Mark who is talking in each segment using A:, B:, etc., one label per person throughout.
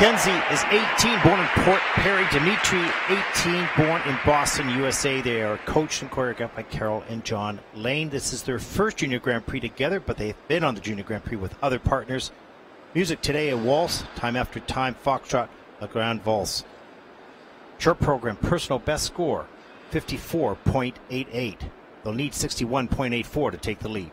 A: Mackenzie is 18, born in Port Perry. Dmitre, 18, born in Boston, USA. They are coached and choreographed by Carol and John Lane. This is their first Junior Grand Prix together, but they've been on the Junior Grand Prix with other partners. Music today, a waltz, time after time, foxtrot, a grand valse. Short program, personal best score, 54.88. They'll need 61.84 to take the lead.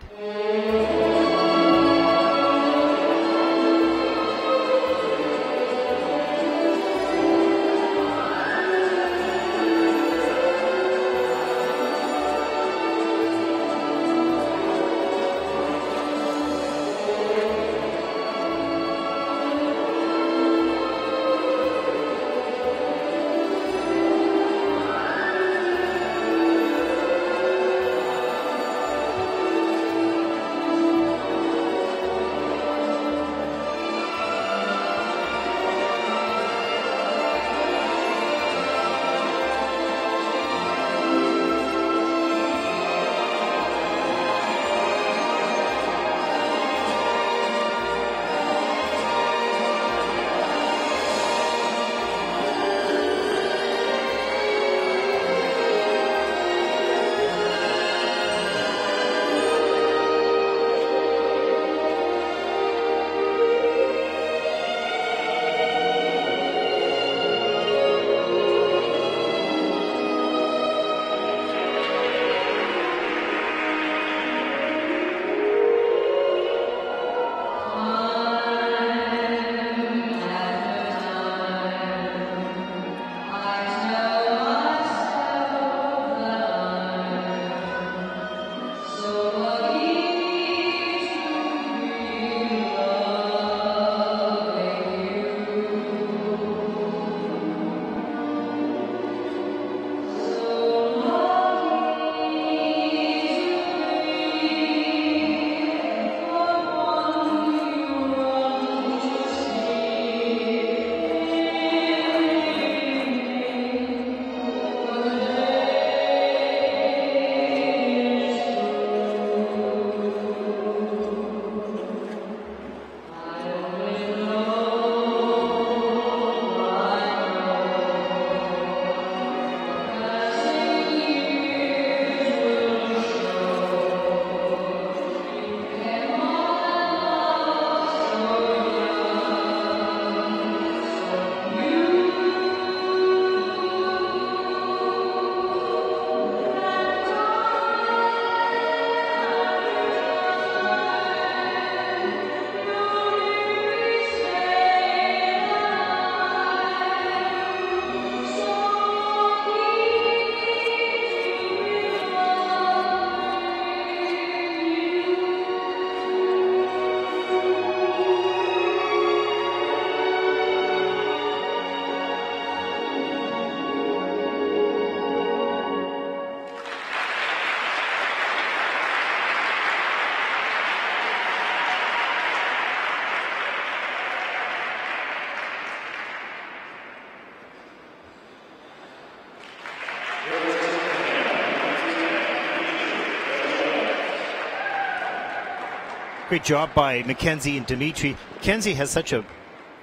A: Great job by Mackenzie and Dmitre. Mackenzie has such a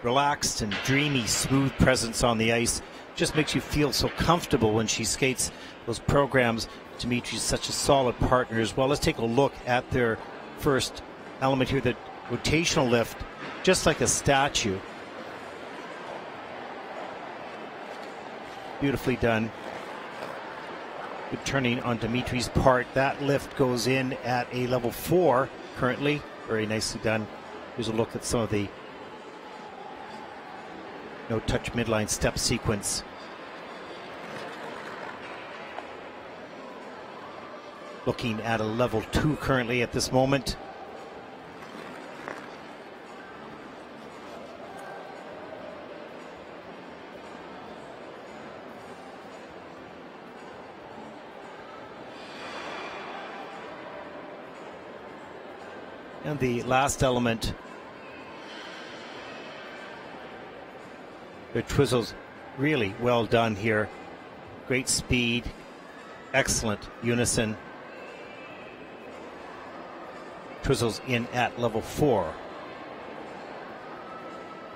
A: relaxed and dreamy, smooth presence on the ice. Just makes you feel so comfortable when she skates those programs. Dmitre's such a solid partner as well. Let's take a look at their first element here, the rotational lift, just like a statue. Beautifully done. Good turning on Dmitre's part. That lift goes in at a level four currently. Very nicely done. Here's a look at some of the no touch midline step sequence. Looking at a level two currently at this moment. And the last element, the twizzles, really well done here. Great speed, excellent unison. Twizzles in at level four.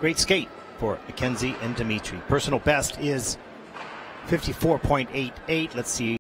A: Great skate for Mackenzie and Dmitre. Personal best is 54.88. Let's see